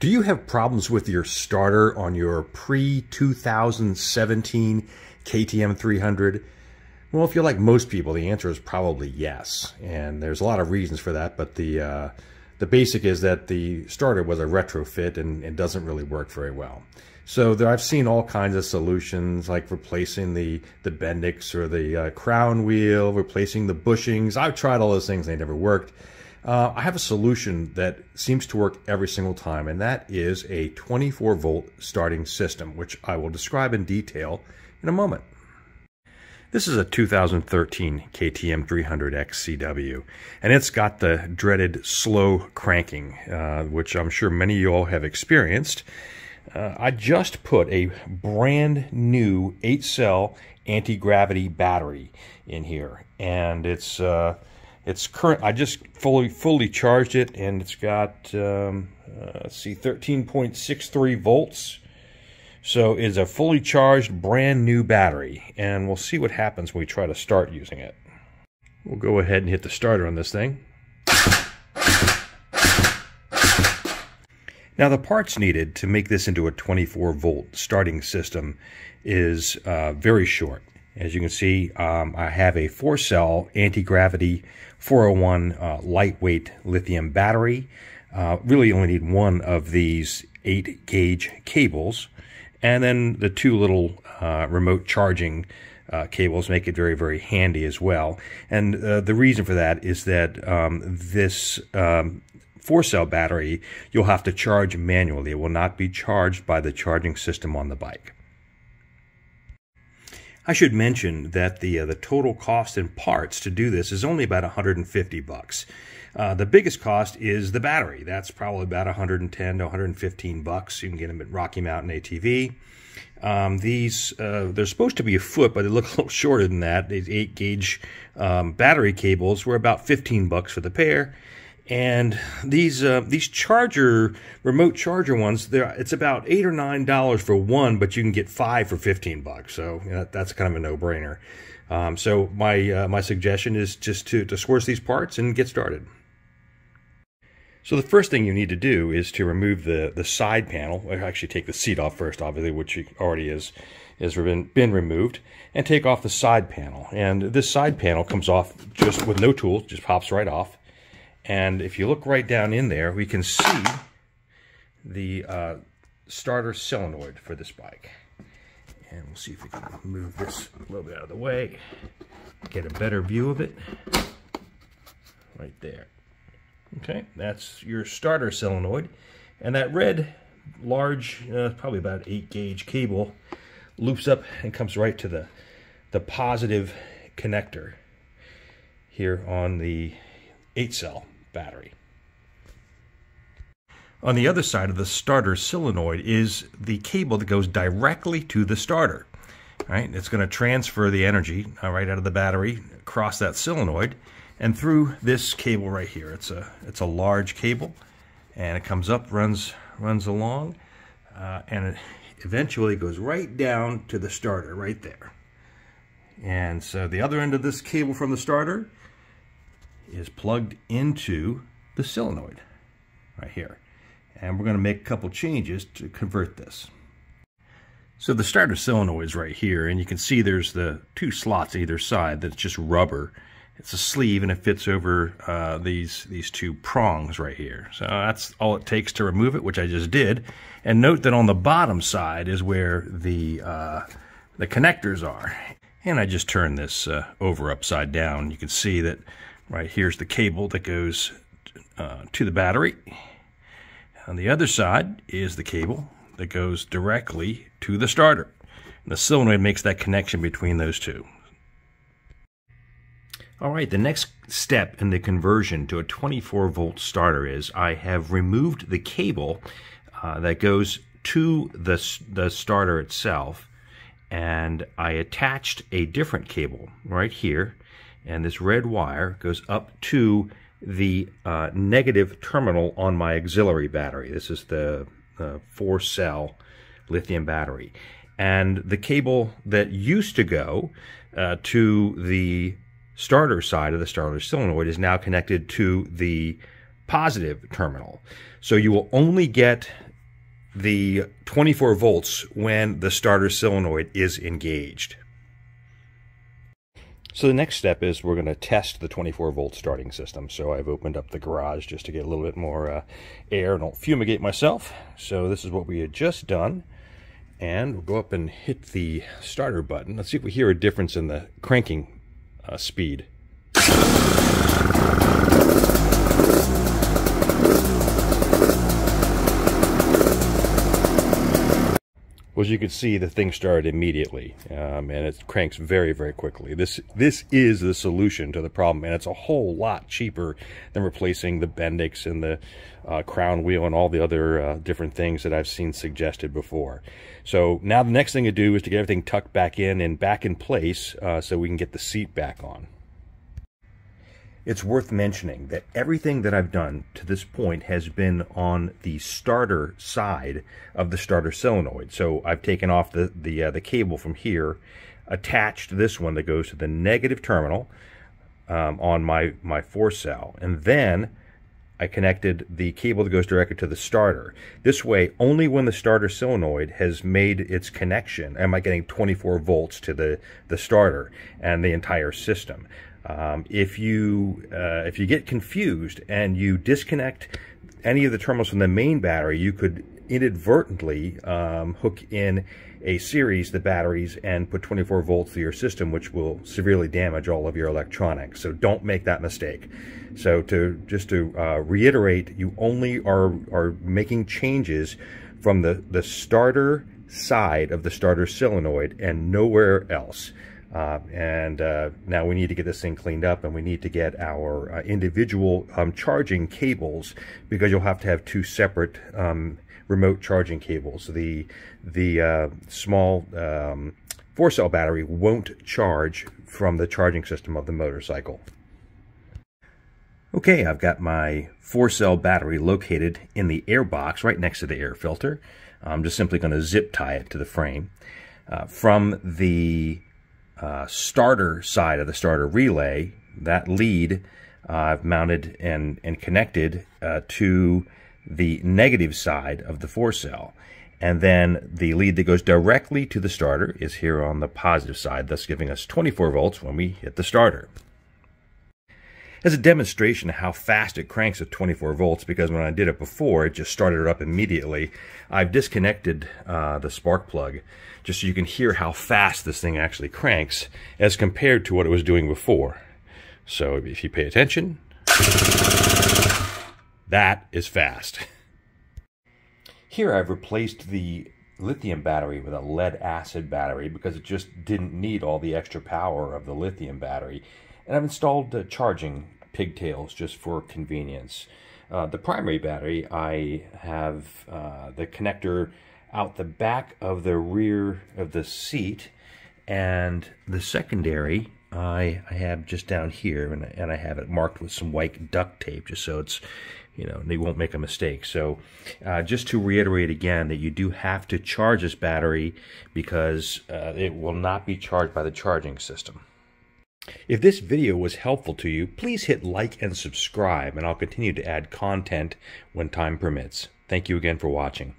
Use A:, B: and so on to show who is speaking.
A: Do you have problems with your starter on your pre-2017 KTM 300? Well, if you're like most people, the answer is probably yes. And there's a lot of reasons for that, but the uh, the basic is that the starter was a retrofit and it doesn't really work very well. So there, I've seen all kinds of solutions like replacing the, the Bendix or the uh, crown wheel, replacing the bushings. I've tried all those things, they never worked. Uh, I have a solution that seems to work every single time, and that is a 24 volt starting system, which I will describe in detail in a moment. This is a 2013 KTM 300XCW, and it's got the dreaded slow cranking, uh, which I'm sure many of you all have experienced. Uh, I just put a brand new 8 cell anti gravity battery in here, and it's uh, it's current. I just fully fully charged it, and it's got um, uh, let's see, 13.63 volts. So it's a fully charged, brand new battery, and we'll see what happens when we try to start using it. We'll go ahead and hit the starter on this thing. Now the parts needed to make this into a 24 volt starting system is uh, very short. As you can see, um, I have a four cell anti-gravity 401 uh, lightweight lithium battery. Uh, really only need one of these 8 gauge cables. And then the two little uh, remote charging uh, cables make it very, very handy as well. And uh, the reason for that is that um, this um, four cell battery you'll have to charge manually. It will not be charged by the charging system on the bike. I should mention that the uh, the total cost in parts to do this is only about 150 bucks. Uh, the biggest cost is the battery. That's probably about 110 to 115 bucks. You can get them at Rocky Mountain ATV. Um, these uh, they're supposed to be a foot, but they look a little shorter than that. These eight gauge um, battery cables were about 15 bucks for the pair. And these uh, these charger remote charger ones, it's about eight or nine dollars for one, but you can get five for fifteen bucks. So that's kind of a no brainer. Um, so my uh, my suggestion is just to to source these parts and get started. So the first thing you need to do is to remove the the side panel. Or actually, take the seat off first, obviously, which already is has been, been removed, and take off the side panel. And this side panel comes off just with no tools, just pops right off. And if you look right down in there, we can see the uh, starter solenoid for this bike. And we'll see if we can move this a little bit out of the way, get a better view of it. Right there. Okay, that's your starter solenoid. And that red, large, uh, probably about 8 gauge cable loops up and comes right to the, the positive connector here on the 8 cell battery. On the other side of the starter solenoid is the cable that goes directly to the starter. Right? It's going to transfer the energy uh, right out of the battery across that solenoid and through this cable right here. It's a it's a large cable, and it comes up, runs runs along, uh, and it eventually goes right down to the starter right there. And so the other end of this cable from the starter is plugged into the solenoid right here. And we're going to make a couple changes to convert this. So the starter solenoid is right here, and you can see there's the two slots either side that's just rubber. It's a sleeve, and it fits over uh, these, these two prongs right here. So that's all it takes to remove it, which I just did. And note that on the bottom side is where the, uh, the connectors are. And I just turned this uh, over upside down. You can see that Right here's the cable that goes uh, to the battery. On the other side is the cable that goes directly to the starter. And the solenoid makes that connection between those two. All right, the next step in the conversion to a 24 volt starter is I have removed the cable uh, that goes to the, the starter itself and I attached a different cable right here and this red wire goes up to the uh, negative terminal on my auxiliary battery. This is the uh, four cell lithium battery. And the cable that used to go uh, to the starter side of the starter solenoid is now connected to the positive terminal. So you will only get the 24 volts when the starter solenoid is engaged. So the next step is we're going to test the 24 volt starting system. So I've opened up the garage just to get a little bit more uh, air and don't fumigate myself. So this is what we had just done. And we'll go up and hit the starter button. Let's see if we hear a difference in the cranking uh, speed. Well, as you can see, the thing started immediately, um, and it cranks very, very quickly. This this is the solution to the problem, and it's a whole lot cheaper than replacing the Bendix and the uh, crown wheel and all the other uh, different things that I've seen suggested before. So now the next thing to do is to get everything tucked back in and back in place uh, so we can get the seat back on it's worth mentioning that everything that I've done to this point has been on the starter side of the starter solenoid. So I've taken off the the, uh, the cable from here, attached this one that goes to the negative terminal um, on my my four cell, and then I connected the cable that goes directly to the starter. This way, only when the starter solenoid has made its connection am I getting 24 volts to the, the starter and the entire system. Um, if you uh, if you get confused and you disconnect any of the terminals from the main battery, you could inadvertently um, hook in a series the batteries and put 24 volts through your system, which will severely damage all of your electronics. So don't make that mistake. So to just to uh, reiterate, you only are are making changes from the the starter side of the starter solenoid and nowhere else. Uh, and uh, now we need to get this thing cleaned up and we need to get our uh, individual um, charging cables because you'll have to have two separate um, remote charging cables. The, the uh, small um, four cell battery won't charge from the charging system of the motorcycle. Okay, I've got my four cell battery located in the air box right next to the air filter. I'm just simply going to zip tie it to the frame. Uh, from the uh, starter side of the starter relay, that lead uh, I've mounted and, and connected uh, to the negative side of the four cell. And then the lead that goes directly to the starter is here on the positive side, thus giving us 24 volts when we hit the starter. As a demonstration of how fast it cranks at 24 volts, because when I did it before, it just started it up immediately, I've disconnected uh, the spark plug just so you can hear how fast this thing actually cranks as compared to what it was doing before. So if you pay attention, that is fast. Here I've replaced the lithium battery with a lead acid battery because it just didn't need all the extra power of the lithium battery. And I've installed uh, charging pigtails just for convenience. Uh, the primary battery, I have uh, the connector out the back of the rear of the seat. And the secondary I, I have just down here and, and I have it marked with some white duct tape just so it's you know they won't make a mistake. So uh, just to reiterate again that you do have to charge this battery because uh, it will not be charged by the charging system if this video was helpful to you please hit like and subscribe and I'll continue to add content when time permits. Thank you again for watching